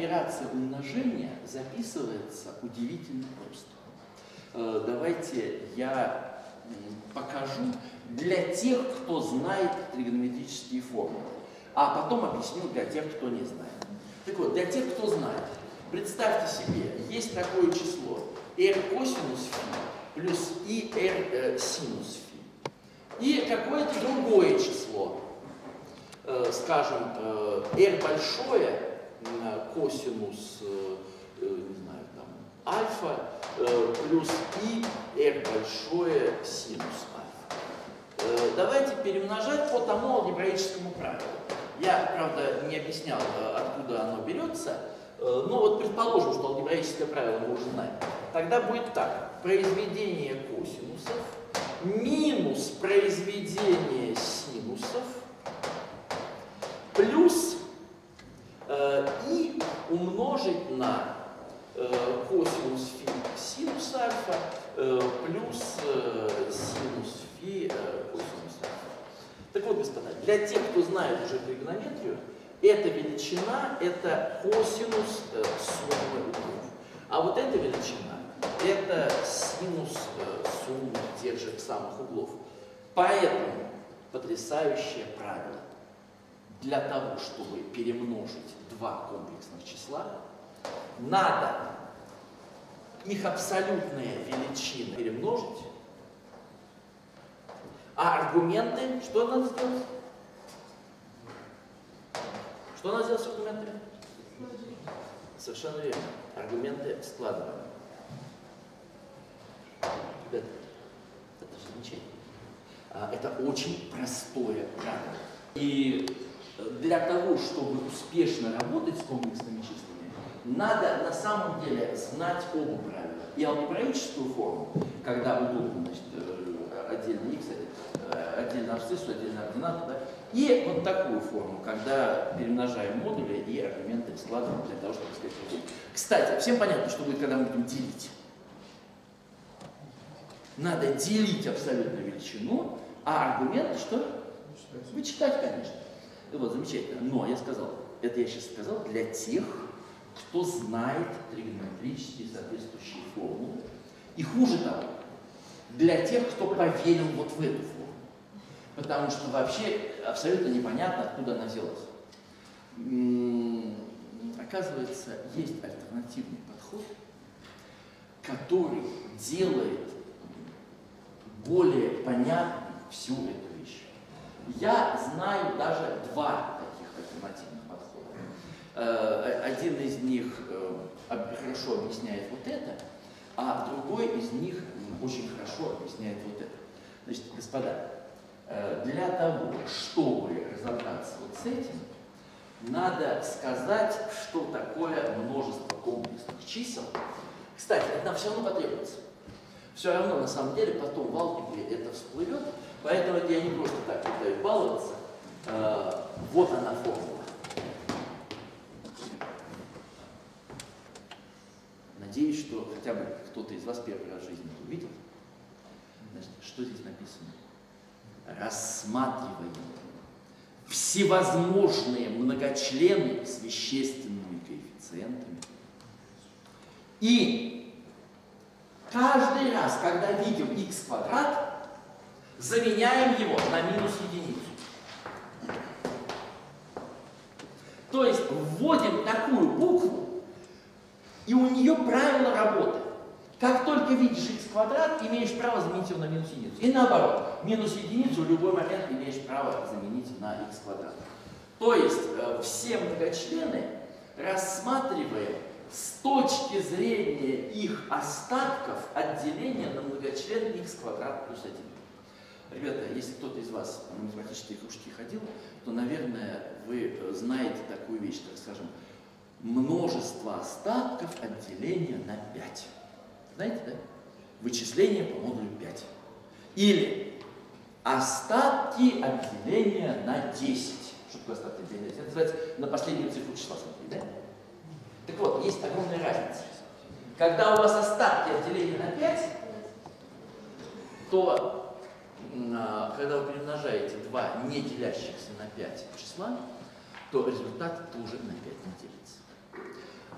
операция умножения записывается удивительно просто. Э, давайте я покажу для тех, кто знает тригонометрические формулы, а потом объясню для тех, кто не знает. Так вот, для тех, кто знает, представьте себе, есть такое число r косинус φ плюс и r э, синус φ. И какое-то другое число, э, скажем, э, r большое, косинус, э, э, не знаю, там, альфа, э, плюс и r большое синус альфа. Давайте перемножать по тому алгебраическому правилу. Я, правда, не объяснял, откуда оно берется, но вот предположим, что алгебраическое правило мы уже знаем. Тогда будет так. Произведение косинусов минус произведение синусов плюс э, и умножить на э, косинус фи синус альфа э, плюс э, синус фи косинус альфа. Так вот, господа, для тех, кто знает уже тригонометрию, эта величина – это косинус суммы углов. А вот эта величина – это синус суммы тех же самых углов. Поэтому потрясающее правило. Для того, чтобы перемножить два комплексных числа, надо их абсолютные величины перемножить, а аргументы, что надо сделать? Что надо сделать с аргументами? Совершенно верно. Аргументы складываем. Ребята, это же замечательно. А, это очень простое правило. И для того, чтобы успешно работать с комплексными числами, надо на самом деле знать оба правила. И алгебраическую форму, когда удобно, значит, э, отдельно x, э, отдельно абсциссу, отдельно ординату, да, и вот такую форму, когда перемножаем модули и аргументы складываем для того, чтобы сказать. Кстати, всем понятно, что будет, когда мы будем делить. Надо делить абсолютную величину, а аргументы что? Вычитать, конечно. И вот, замечательно. Но я сказал, это я сейчас сказал для тех, кто знает тригонометрические соответствующие формулы. И хуже того, для тех, кто поверил вот в эту формулу. Потому что вообще абсолютно непонятно, откуда она взялась. Оказывается, есть альтернативный подход, который делает более понятной всю эту вещь. Я знаю даже два таких альтернативных один из них э, хорошо объясняет вот это, а другой из них очень хорошо объясняет вот это. Значит, господа, э, для того, чтобы разобраться вот с этим, надо сказать, что такое множество комплексных чисел. Кстати, это нам все равно потребуется. Все равно, на самом деле, потом в алгебре это всплывет, Поэтому я не просто так пытаюсь баловаться. Вот она формула. Что хотя бы кто-то из вас первый раз в жизни увидел. Значит, что здесь написано? Рассматриваем всевозможные многочлены с вещественными коэффициентами. И каждый раз, когда видим x квадрат, заменяем его на минус единицу. То есть вводим такую букву, и у нее правило работы. Как только видишь x квадрат, имеешь право заменить его на минус единицу. И наоборот, минус единицу в любой момент имеешь право заменить на x квадрат. То есть э, все многочлены рассматриваем с точки зрения их остатков отделения на многочлен x квадрат плюс 1. Ребята, если кто-то из вас на математические кружки ходил, то, наверное, вы знаете такую вещь, так скажем, множество остатков отделения на 5. Знаете, да? Вычисление по модулю 5. Или остатки отделения на 10. Что такое остатки отделения на 10? Это называется на последнюю цифру числа смотреть, да? Так вот, есть огромная разница. Когда у вас остатки отделения на 5, то когда вы перемножаете два не делящихся на 5 числа, то результат тоже на 5 не делится.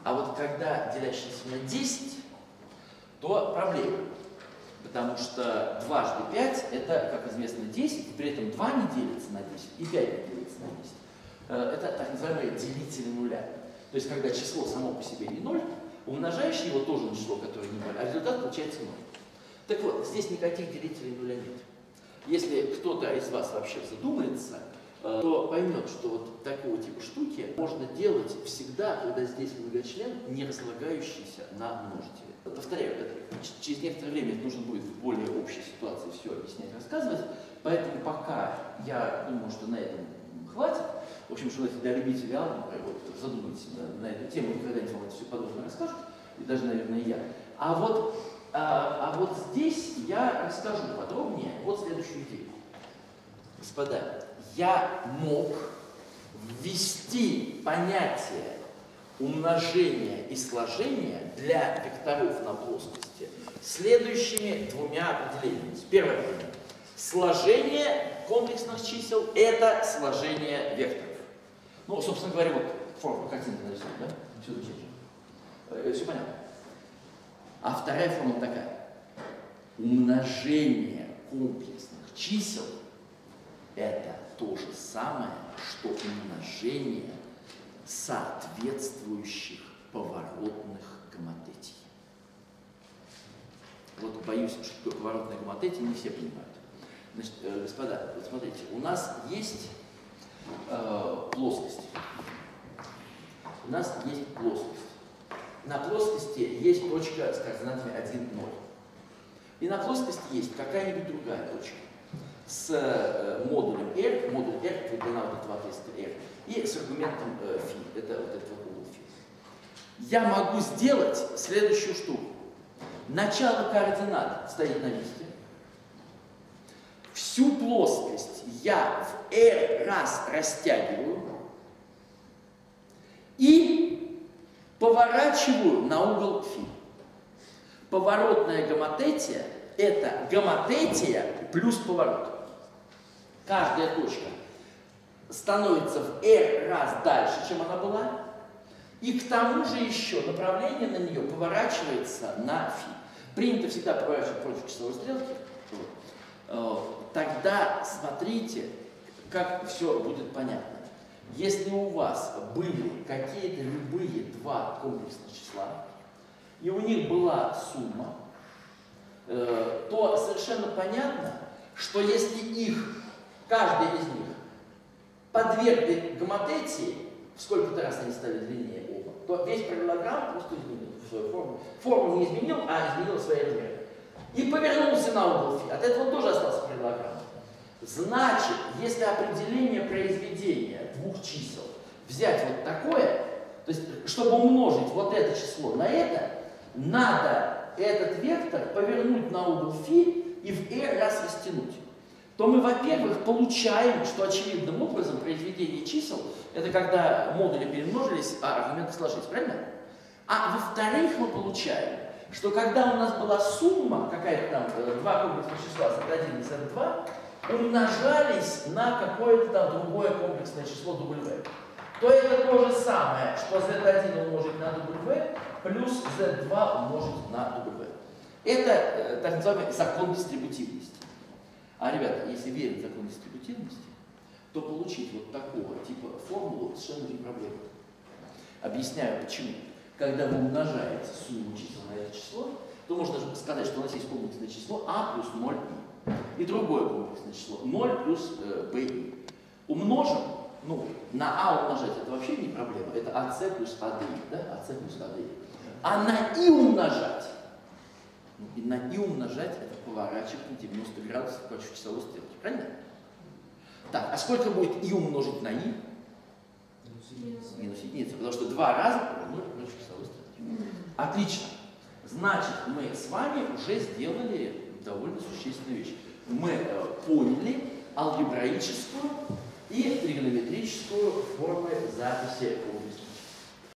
А вот когда делящийся на 10, то проблема. Потому что дважды 5 это, как известно, 10, и при этом 2 не делится на 10, и 5 не делится на 10. Э, это так называемые делители нуля. То есть, когда число само по себе не 0, умножаешь его тоже на число, которое не 0, а результат получается 0. Так вот, здесь никаких делителей нуля нет. Если кто-то из вас вообще задумается, то поймет, что вот такого типа штуки можно делать всегда, когда здесь многочлен, не разлагающийся на множители. Повторяю, через некоторое время это нужно будет в более общей ситуации все объяснять, рассказывать, поэтому пока я думаю, что на этом хватит. В общем, что для любителей алгебры, вот задумайтесь на, на эту тему, когда-нибудь вам это все подробно расскажут, и даже, наверное, я. А вот, а, а вот здесь я расскажу подробнее вот следующую идею. Господа, я мог ввести понятие умножения и сложения для векторов на плоскости следующими двумя определениями. Первое определение. Сложение комплексных чисел – это сложение векторов. Ну, собственно говоря, вот форма картинки нарисована, да? Все замечательно. Все понятно. А вторая форма такая. Умножение комплексных чисел – это то же самое, что умножение соответствующих поворотных гоматетий. Вот боюсь, что поворотные гоматетии не все понимают. Значит, э, господа, вот смотрите, у нас есть э, плоскость. У нас есть плоскость. На плоскости есть точка с координатами 1, 0. И на плоскости есть какая-нибудь другая точка с э, модулем R, модуль R, глубина вот этого отрезка R, и с аргументом э, φ, это вот этот вот угол φ. Я могу сделать следующую штуку. Начало координат стоит на месте. Всю плоскость я в R раз растягиваю и поворачиваю на угол φ. Поворотная гоматетия – это гоматетия плюс поворот. Каждая точка становится в R раз дальше, чем она была, и к тому же еще направление на нее поворачивается на φ. Принято всегда поворачивать против часовой стрелки. Э, тогда смотрите, как все будет понятно. Если у вас были какие-то любые два комплексных числа, и у них была сумма, э, то совершенно понятно, что если их, каждый из них, подвергли гоматетии, сколько-то раз они стали длиннее оба, то весь параллелограмм просто изменил свою форму. Форму не изменил, а изменил свои размеры. И повернулся на угол фи. От этого тоже остался параллелограмм. Значит, если определение произведения двух чисел взять вот такое, то есть, чтобы умножить вот это число на это, надо этот вектор повернуть на угол φ и в r раз растянуть то мы, во-первых, получаем, что очевидным образом произведение чисел – это когда модули перемножились, а аргументы сложились, правильно? А во-вторых, мы получаем, что когда у нас была сумма, какая-то там, э, два комплексных числа, Z1 и Z2, умножались на какое-то там другое комплексное число W, то это то же самое, что Z1 умножить на W плюс Z2 умножить на W. Это э, так называемый закон дистрибутивности. А, ребята, если верить в закон дистрибутивности, то получить вот такого типа формулу совершенно не проблема. Объясняю почему. Когда вы умножаете сумму чисел на это число, то можно сказать, что у нас есть комплексное число а плюс 0i. И другое комплексное число 0 плюс э, bi. Умножим, ну, на а умножать это вообще не проблема. Это ac плюс adi, да? ac плюс adi. А на и умножать, ну, и на и умножать это поворачивать на 90 градусов против часовой стрелки. Правильно? Так, а сколько будет и умножить на и? Минус единица. Потому что два раза повернуть против часовой стрелки. Отлично. Значит, мы с вами уже сделали довольно существенную вещь. Мы э, поняли алгебраическую и тригонометрическую формы записи комплексных